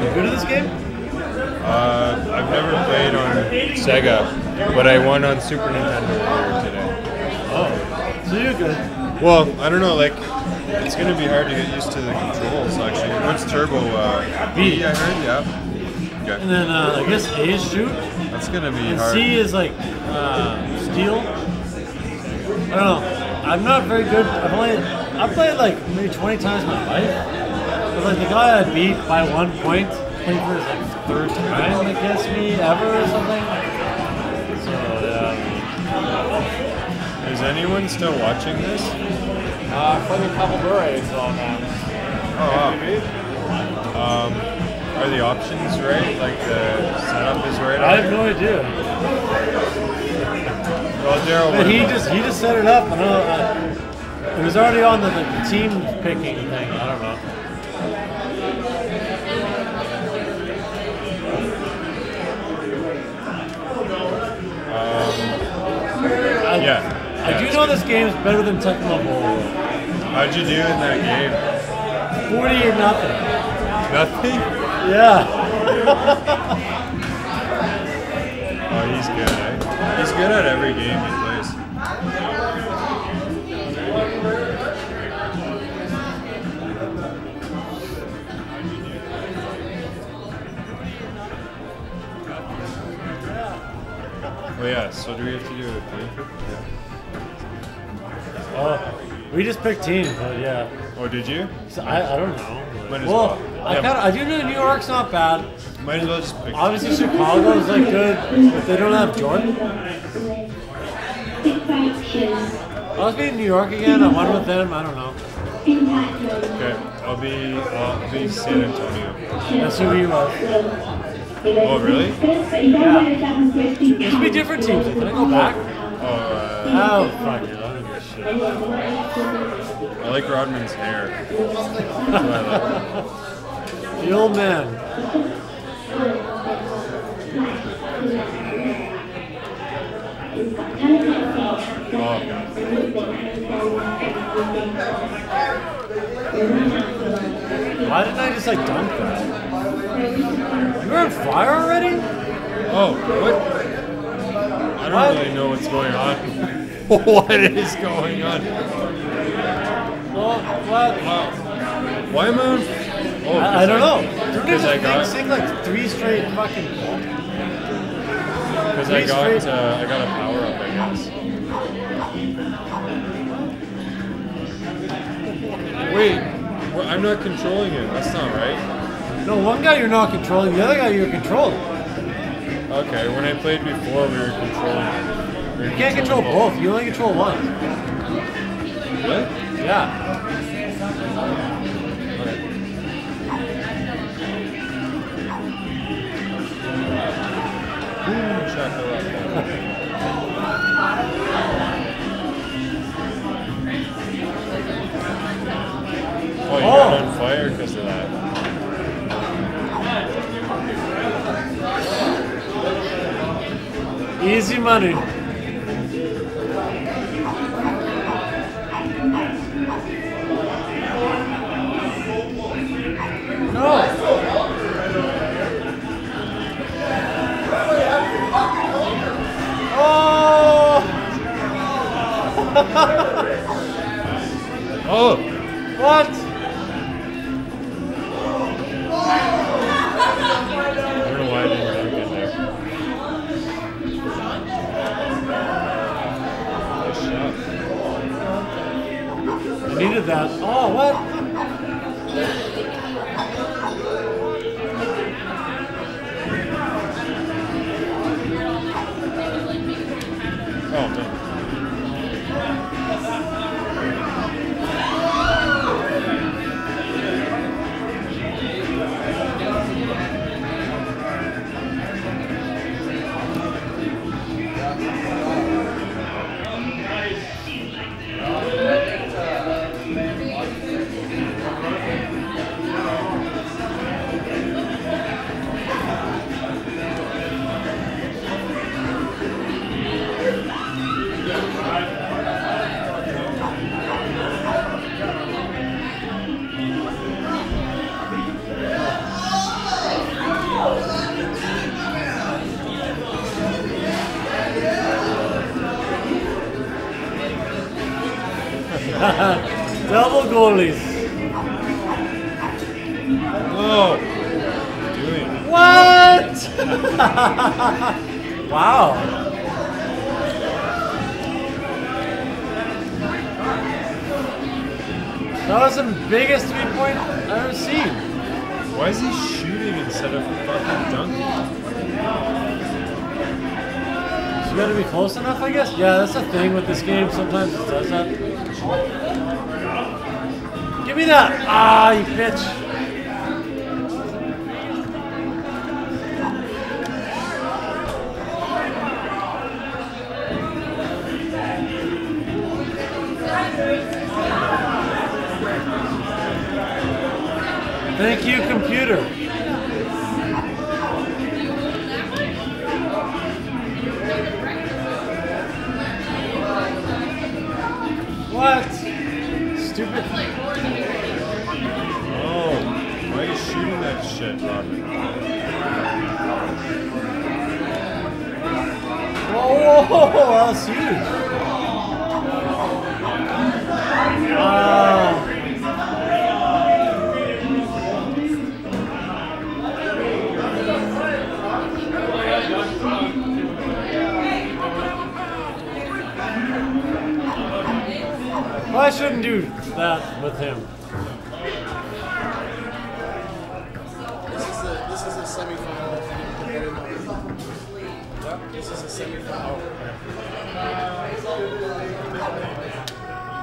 Are you good at this game? Uh, I've never played on Sega, but I won on Super Nintendo earlier today. Oh, so you're good. Well, I don't know, like, it's going to be hard to get used to the controls, actually. What's turbo? Uh, B. I heard, yeah. And then uh, I guess A is shoot, That's going to be and hard. C is like uh, steal. I don't know. I'm not very good. I've only I've played like maybe 20 times in my life. But like the guy I beat by one point, playing for his like third time, I guess me ever or something. So yeah. Is anyone still watching this? Uh, playing a couple Blu-rays on um, Oh, wow. Um, are the options right? Like the setup is right? I have no idea. Well, Daryl, But he about- just he just set it up. I don't know. Uh, it was already on the, the team picking thing. I don't know. I do know this game is better than Tecmo Bowl. How'd you do in that game? Forty or nothing. Nothing? Yeah. Oh, he's good, eh? He's good at every game he plays. Oh yeah, so do we have to do a thing? Oh, we just picked teams, but yeah. Oh, did you? So I, I don't know. Might as well, well. I Yeah. kind of I do know New York's not bad. Might as well just pick. Obviously Chicago's like good, but they don't have Jordan. I was being New York again. I won with them. I don't know. Okay, I'll be I'll be San Antonio. That's who he was. Oh really? There should be different teams. Can I go back? Oh, uh, Oh fuck it. I don't give a shit. I like Rodman's hair. That's what I like. The old man. Why didn't I just like dunk that? You're on fire already? Oh, what? I don't What? really know what's going on. what is going on? Well. Why am I on? Oh, I, I don't know. Didn't Because I they got, sing like three straight fucking because I got, uh, I got a power up, I guess. Wait, well, I'm not controlling it. That's not right. No, one guy you're not controlling, the other guy you're controlling. Okay, when I played before, we were controlling. You can't control both. You only control one. What? Yeah. Boom, shakalaka. Oh, you oh. got Oh. on fire because of that. Easy money. Oh! What? I don't know why I didn't it there. Nice shot. I needed that. Oh, what? Double goalies. Oh. What? wow. That was the biggest three point I've ever seen. Why is he shooting instead of fucking dunking? So you gotta be close enough, I guess? Yeah, that's the thing with this game. Sometimes it does that. Give me that! Ah, you bitch. Thank you, computer. Whoa, that was huge. Well, I shouldn't do that with him. This is a this is a semifinal. if you didn't put that in already. This is a semifinal.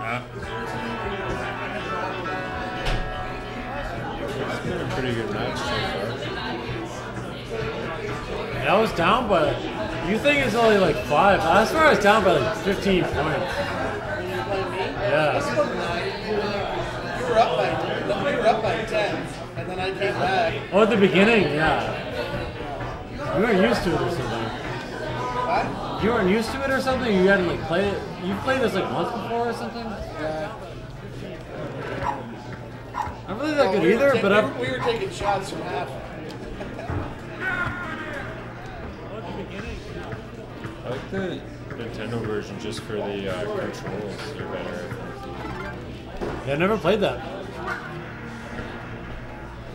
Ah. It's been a pretty good match so far. I was down by. You think it's only like five? I swear I was down by like 15 points. When you play me, Yeah. you were up by you were up by ten, and then I came back. Oh, at the beginning, yeah. You weren't used to it or something. What? You weren't used to it or something. You hadn't like played it. You played this like once before or something. Yeah. I'm really that Well, good we either, ta- but we I'm. were, we were taking shots from half. I like the Nintendo version just for the uh, controls. They're better. Yeah, I never played that.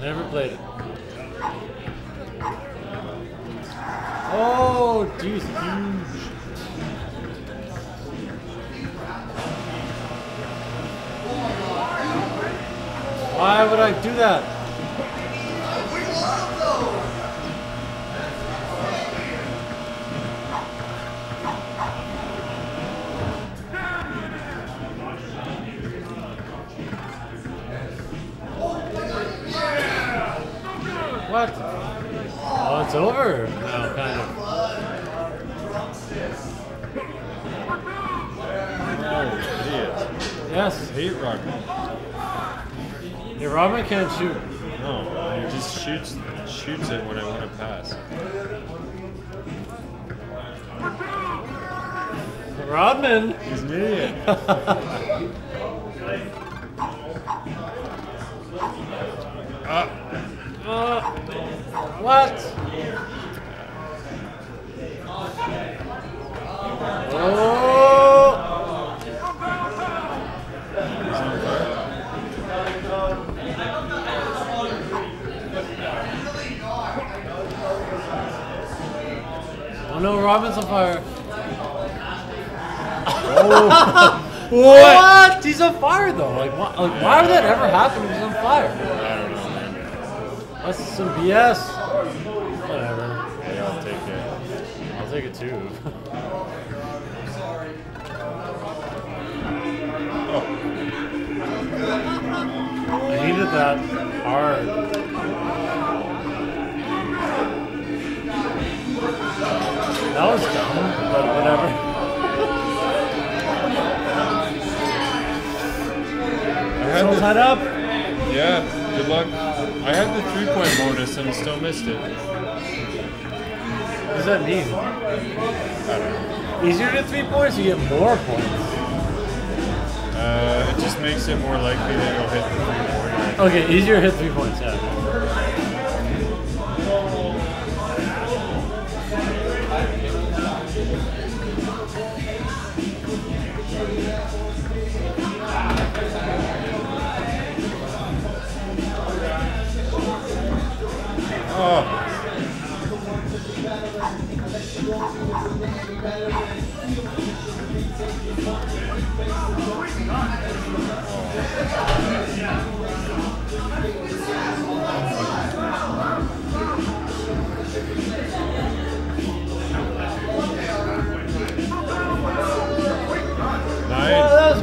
Never played it. Oh, geez, huge. Why would I do that? What? Oh, it's over now, kind of. Oh, idiot. Yes. I hate rock. Hey, Robin can't shoot. No, he just shoots shoots it when I want to pass. Rodman. He's an idiot. Ah, Uh, what? Oh! he's on fire. Oh no, Robin's on fire. what? He's on fire though. Like, why, like, why would that ever happen if he's on fire? I don't know, man. That's some BS. Whatever. Yeah, I'll take it. I'll take it too. Oh, I needed that hard. That was dumb, but whatever. I had Still the, up. yeah, good luck. I had the three point bonus and still missed it. What does that mean? I don't know. Easier to three points, you get more points. Uh, it just makes it more likely that you'll hit the three points. Okay, easier to hit three points, yeah.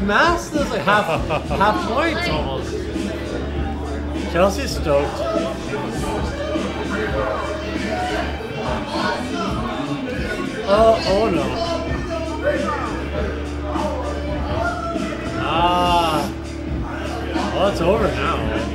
Half half points almost. Chelsea's stoked. Oh, oh no. Ah. Well, it's over now.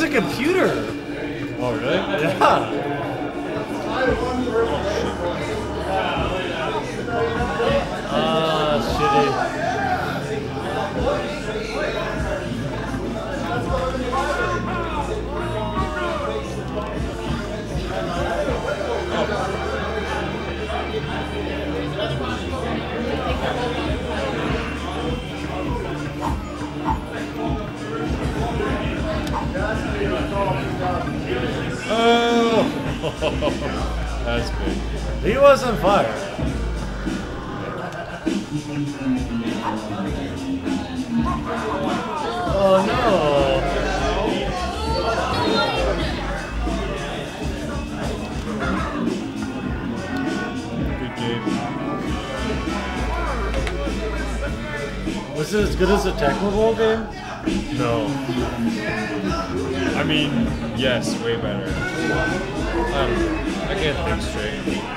Was a computer. Oh, really? Yeah. He was on fire. Oh no. Good game. Was it as good as the Tecmo Bowl game? No. I mean, yes, way better. I. I can't think straight.